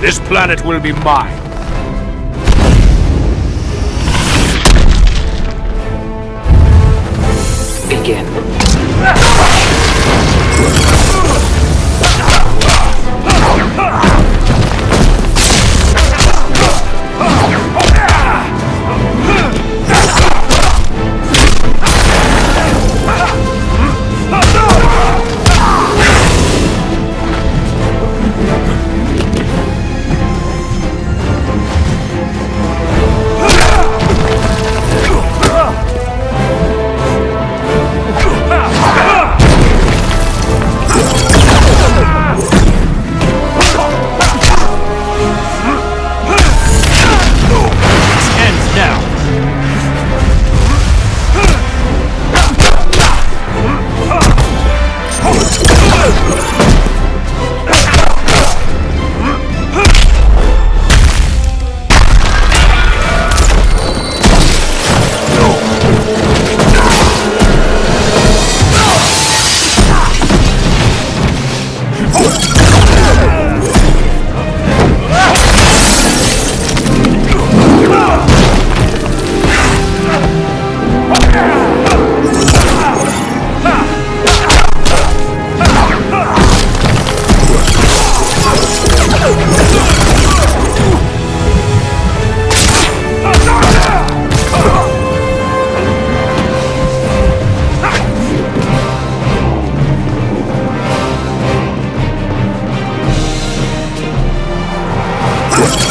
This planet will be mine. Swift.